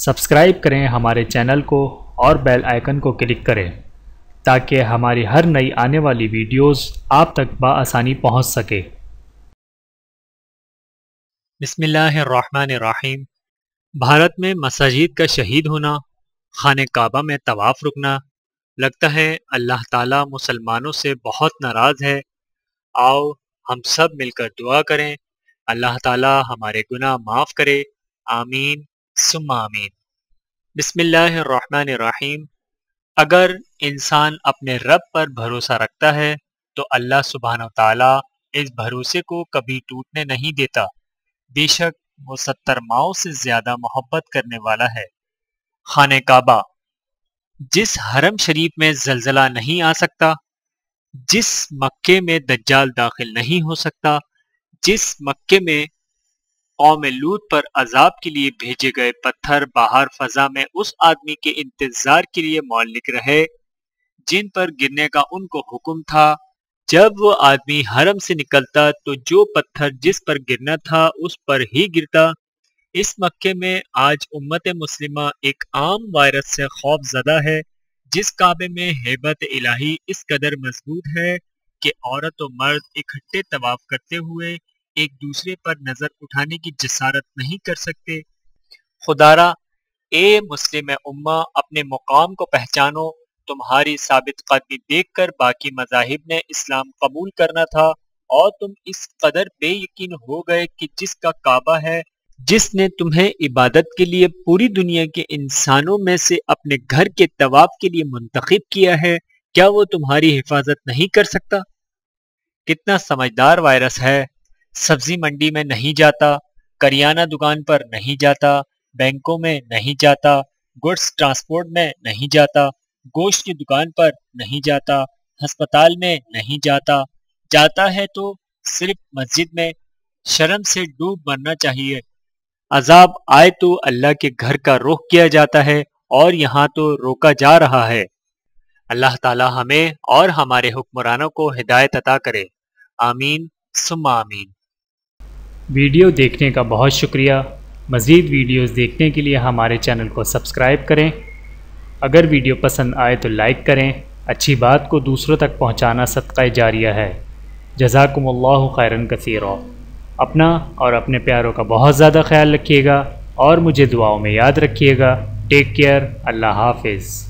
Subscribe کریں ہمارے channel کو اور بیل آئیکن کو کلک کریں تاکہ ہماری ہر نئی آنے والی ویڈیوز آپ تک بآسانی پہنچ سکے۔ بسم اللہ الرحمن الرحیم۔ بھارت میں مساجد کا شہید ہونا، خانہ کعبہ میں طواف رکنا، لگتا ہے اللہ تعالیٰ مسلمانوں سے بہت ناراض ہے۔ آؤ، ہم سب مل کر دعا کریں۔ اللہ تعالیٰ ہمارے گناہ معاف کرے۔ آمین۔ ثم آمین بسم اللہ الرحمن الرحیم۔ اگر انسان اپنے رب پر بھروسہ رکھتا ہے، تو اللہ سبحانہ و تعالیٰ اس بھروسے کو کبھی ٹوٹنے نہیں دیتا۔ بے شک وہ ستر ماؤں سے زیادہ محبت کرنے والا ہے۔ خانہ کعبہ۔ جس حرم شریف میں زلزلہ نہیں آ سکتا، جس مکے میں دجال داخل نہیں ہو سکتا، جس مکے میں قوم لوت پر عذاب کے لیے بھیجے گئے پتھر باہر فضا میں اس آدمی کے انتظار کے لیے مولک رہے، جن پر گرنے کا ان کو حکم تھا۔ جب وہ آدمی حرم سے نکلتا تو جو پتھر جس پر گرنا تھا اس پر ہی گرتا۔ اس مکے میں آج امت مسلمہ ایک عام وائرس سے خوف زدہ ہے، جس کعبے میں ہیبت الہی اس قدر مضبوط ہے کہ عورت و مرد اکٹھے طواف کرتے ہوئے ایک دوسرے پر نظر اٹھانے کی جسارت نہیں کر سکتے۔ خدارا اے مسلم امہ، اپنے مقام کو پہچانو۔ تمہاری ثابت قدمی دیکھ کر باقی مذاہب نے اسلام قبول کرنا تھا۔ اور تم اس قدر بے یقین ہو گئے کہ جس کا کعبہ ہے، جس نے تمہیں عبادت کے لیے پوری دنیا کے انسانوں میں سے اپنے گھر کے طواف کے لیے منتخب کیا ہے، کیا وہ تمہاری حفاظت نہیں کر سکتا؟ کتنا سمجھدار وائرس ہے۔ سبزی منڈی میں نہیں جاتا، کریانہ دکان پر نہیں جاتا، بینکوں میں نہیں جاتا گڈس ٹرانسپورٹ میں نہیں جاتا، گوشت کی دکان پر نہیں جاتا، ہسپتال میں نہیں جاتا۔ جاتا ہے تو صرف مسجد میں شرم سے ڈوب مرنا چاہیے۔ عذاب آئے تو اللہ کے گھر کا رخ کیا جاتا ہے اور یہاں تو روکا جا رہا ہے۔ اللہ تعالی ہمیں اور ہمارے حکمرانوں کو ہدایت عطا کرے۔ آمین، ثم آمین۔ ویڈیو دیکھنے کا بہت شکریہ۔ مزید ویڈیوز دیکھنے کے لیے ہمارے چینل کو سبسکرائب کریں۔ اگر ویڈیو پسند آئے تو لائک کریں۔ اچھی بات کو دوسروں تک پہنچانا صدقہ جاریہ ہے۔ جزاکم اللہ خیرن کثیر اپنا اور اپنے پیاروں کا بہت زیادہ خیال رکھیے گا اور مجھے دعاؤں میں یاد رکھیے گا۔ ٹیک کیئر اللہ حافظ۔